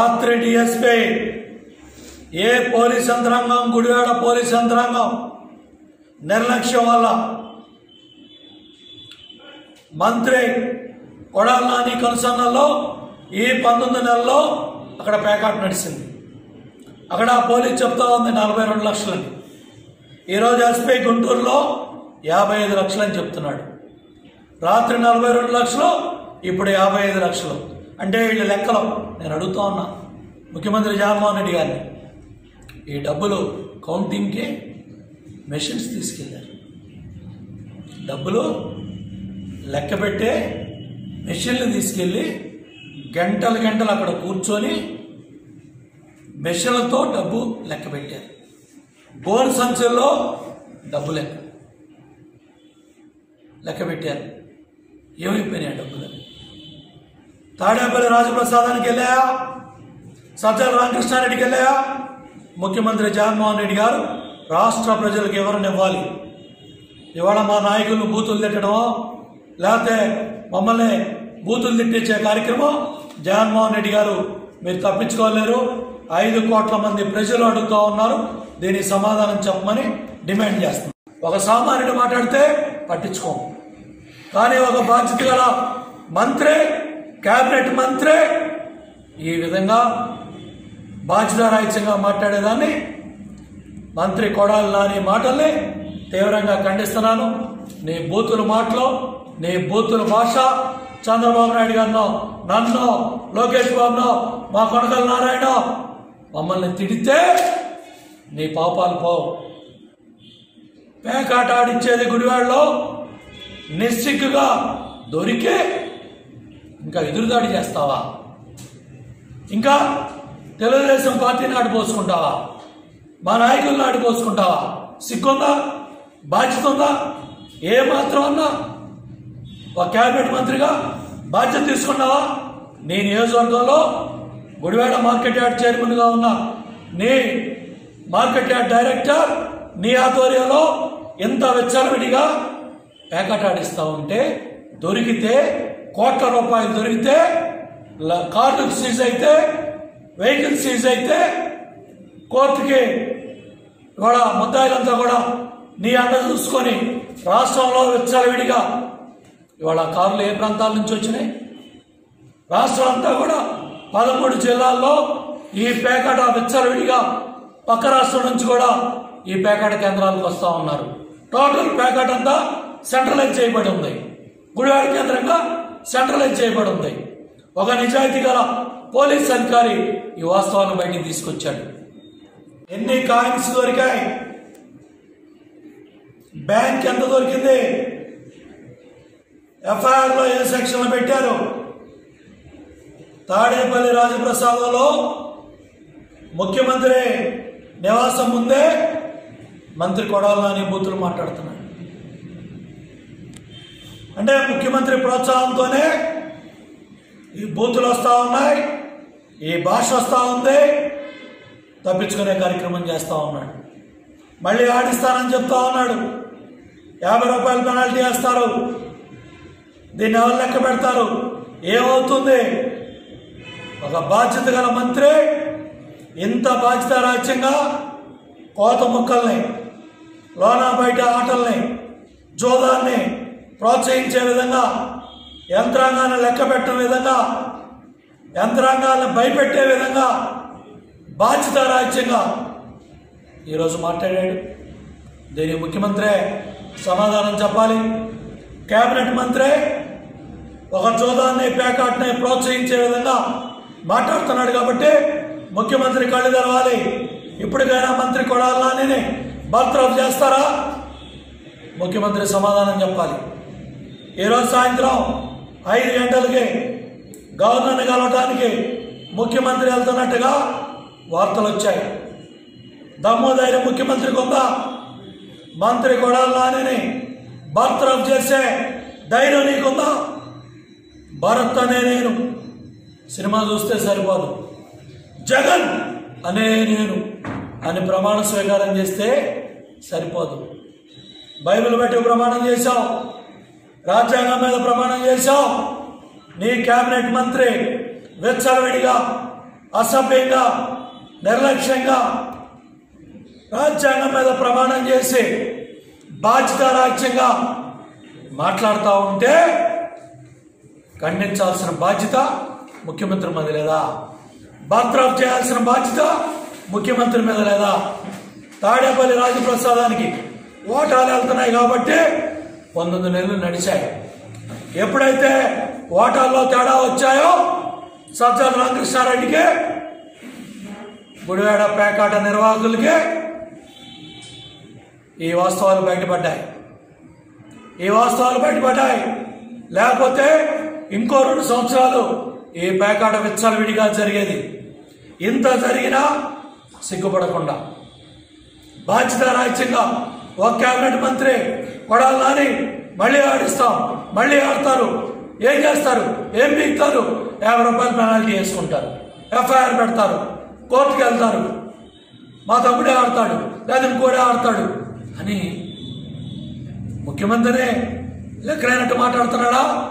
రాత్రి డిఎస్పీ ఏ పోలీస్ యంత్రాంగం గుడివాడ పోలీస్ యంత్రాంగం నిర్లక్ష్యం వల్ల మంత్రి కొడాల నాని కనుసన్నల్లో ఈ పంతొమ్మిది నెలల్లో అక్కడ పేకాట్ నడిచింది. అక్కడ ఆ పోలీస్ చెప్తా ఉంది నలభై రెండు లక్షలని. ఈరోజు ఎస్పీ గుంటూరులో యాభై ఐదు లక్షలని చెప్తున్నాడు. రాత్రి నలభై రెండు లక్షలు ఇప్పుడు యాభై ఐదు లక్షలు. అంటే వీళ్ళ లెక్కలు నేను అడుగుతా ఉన్నా. ముఖ్యమంత్రి జగన్మోహన్ రెడ్డి గారిని. ఈ డబ్బులు కౌంటింగ్కి మెషిన్స్ తీసుకెళ్ళారు. డబ్బులు లెక్క పెట్టే మెషిన్లు తీసుకెళ్ళి గంటలు గంటలు అక్కడ కూర్చొని మెషిన్లతో డబ్బు లెక్క పెట్టారు. గోల్ సంచుల్లో డబ్బు లెక్క. లెక్క పెట్టారు. ఏమైపోయినాయి ఆ డబ్బులు? తాడేపల్లి రాజప్రసాదానికి వెళ్ళాయా? సజ్జల రామకృష్ణారెడ్డికి వెళ్ళాయా? ముఖ్యమంత్రి జగన్మోహన్ రెడ్డి గారు రాష్ట్ర ప్రజలకు ఎవరిని ఇవ్వాలి. ఇవాళ మా నాయకులను బూతులు తిట్టడమో లేకపోతే మమ్మల్ని బూతులు తిట్టించే కార్యక్రమం జగన్మోహన్ రెడ్డి గారు మీరు తప్పించుకోలేరు. ఐదు కోట్ల మంది ప్రజలు అడుగుతూ ఉన్నారు. దీనికి సమాధానం చెప్పమని డిమాండ్ చేస్తున్నాం. ఒక సామాన్యుడు మాట్లాడితే పట్టించుకోం. కానీ ఒక బాధ్యత గల మంత్రి క్యాబినెట్ మంత్రి. ఈ విధంగా బాధ్యతారాహిత్యంగా మాట్లాడేదాన్ని. మంత్రి కొడాలి నాని మాటల్ని తీవ్రంగా ఖండిస్తున్నాను. నీ బూతుల మాటలు నీ బూతుల భాష చంద్రబాబు నాయుడు గారినో నన్ను లోకేష్ బాబునో మా కొనకల నారాయణ మమ్మల్ని తిడితే నీ పాపాలు పోవు. పేకాట ఆడించేది గుడివాడలో నిస్సిగ్గుగా దొరికే ఇంకా ఎదురుదాడి చేస్తావా? ఇంకా తెలుగుదేశం పార్టీని ఆడిపోసుకుంటావా మా నాయకులను ఆడిపోసుకుంటావా సిగ్గుందా? బాధ్యత ఉందా ఏ మాత్రం అన్నా ఒక క్యాబినెట్ మంత్రిగా బాధ్యత తీసుకున్నావా? నీ నియోజకవర్గంలో గుడివాడ మార్కెట్ యార్డ్ చైర్మన్గా ఉన్న నీ మార్కెట్ యార్డ్ డైరెక్టర్ నీ ఆధ్వర్యంలో ఎంత వెచ్చలవిడిగా పేకటాడిస్తూ ఉంటే దొరికితే కోట్ల రూపాయలు దొరికితే కార్లకు సీజ్ అయితే వెహికల్ సీజ్ అయితే కోర్టుకి ఇవాళ ముద్దాయిలంతా కూడా నీ అండ చూసుకొని రాష్ట్రంలో విచ్చలవిడిగా ఇవాళ కార్లు ఏ ప్రాంతాల నుంచి వచ్చినాయి? రాష్ట్రం అంతా కూడా పదమూడు జిల్లాల్లో ఈ పేకాట విచ్చలవిడిగా పక్క రాష్ట్రం నుంచి కూడా ఈ పేకాట కేంద్రాలకు వస్తూ ఉన్నారు. టోటల్ పేకాట అంతా సెంట్రలైజ్ చేయబడి ఉంది. గుడివాడ కేంద్రంగా సెంట్రలైజ్ చేయబడి ఉంది ఒక నిజాయితీ గల పోలీస్ అధికారి ఈ వాస్తవాన్ని బయటికి తీసుకొచ్చాడు. ఎన్ని కాయిన్స్ దొరికాయి? బ్యాంక్ ఎంత దొరికింది? ఎఫ్ఐఆర్లో ఏ సెక్షన్లు పెట్టారు? తాడేపల్లి రాజప్రసాదంలో ముఖ్యమంత్రి నివాసం ముందే మంత్రి కొడాలని బూతులు మాట్లాడుతున్నాడు. అంటే ముఖ్యమంత్రి ప్రోత్సాహంతోనే ఈ బూతులు వస్తూ ఉన్నాయి ఈ భాష వస్తూ ఉంది తప్పించుకునే కార్యక్రమం చేస్తూ ఉన్నాడు. మళ్ళీ ఆడిస్తానని చెప్తా ఉన్నాడు. యాభై రూపాయలు పెనాల్టీ వేస్తారు. దీన్ని ఎవరు లెక్క పెడతారు? ఏమవుతుంది? ఒక బాధ్యత గల మంత్రి ఇంత బాధ్యత రాజ్యంగా కోత ముక్కల్ని లోనా బయట ఆటల్ని జోదాన్ని ప్రోత్సహించే విధంగా యంత్రాంగాన్ని లెక్క పెట్టిన విధంగా యంత్రాంగాన్ని భయపెట్టే విధంగా బాధ్యత రాజ్యంగా ఈరోజు మాట్లాడాడు. దీనికి ముఖ్యమంత్రి సమాధానం చెప్పాలి. కేబినెట్ మంత్రి ఒక జోదాన్ని పేకాట్ని ప్రోత్సహించే విధంగా మాట్లాడుతున్నాడు కాబట్టి ముఖ్యమంత్రి కళ్ళు తెరవాలి. ఇప్పటికైనా మంత్రి కొడాలని బర్తరఫ్ చేస్తారా? ముఖ్యమంత్రి సమాధానం చెప్పాలి. ఈరోజు సాయంత్రం ఐదు గంటలకి గవర్నర్ని కలవటానికి ముఖ్యమంత్రి వెళ్తున్నట్టుగా వార్తలు వచ్చాయి. దమ్మోదైన ముఖ్యమంత్రి గొప్ప మంత్రి కొడాలని బర్తరఫ్ చేసే ధైర్యం నీకుందా భరత్ అనే నేను. సినిమా చూస్తే సరిపోదు. జగన్ అనే నేను అని ప్రమాణ స్వీకారం చేస్తే సరిపోదు. బైబిల్ బట్టి ప్రమాణం చేశావు. రాజ్యాంగం మీద ప్రమాణం చేశావు. నీ కేబినెట్ మంత్రి విచ్చలవిడిగా అసభ్యంగా నిర్లక్ష్యంగా రాజ్యాంగం మీద ప్రమాణం చేసి బాధ్యత రాజ్యంగా మాట్లాడుతూ ఉంటే ఖండించాల్సిన బాధ్యత ముఖ్యమంత్రి మీద లేదా? బర్త్రాఫ్ చేయాల్సిన బాధ్యత ముఖ్యమంత్రి మీద లేదా? తాడేపల్లి రాజప్రసాదానికి ఓటాలు వెళ్తున్నాయి కాబట్టి పంతొమ్మిది నెలలు నడిచాయి. ఎప్పుడైతే ఓటాల్లో తేడా వచ్చాయో సజ్జల రామకృష్ణారెడ్డికి గుడివాడ పేకాట నిర్వాహకులకి ఈ వాస్తవాలు బయటపడ్డాయి. ఈ వాస్తవాలు బయటపడ్డాయి. లేకపోతే ఇంకో రెండు సంవత్సరాలు ఈ పేకాట విచ్చలవిడిగా జరిగేది. ఇంత జరిగినా సిగ్గుపడకుండా. బాధ్యత రాజ్యంగా ఒక కేబినెట్ మంత్రి కొడాలి నాని మళ్ళీ ఆడిస్తాం మళ్ళీ ఆడతారు. ఏం చేస్తారు? ఏం పీకుతారు యాభై రూపాయలు పెనాల్టీ వేసుకుంటారు. ఎఫ్ఐఆర్ పెడతారు. కోర్టుకి వెళ్తారు. మా తమ్ముడే ఆడతాడు లేదా ఇంకోడే ఆడతాడు. అని ముఖ్యమంత్రినే లెక్కలేనట్టు మాట్లాడుతున్నాడా?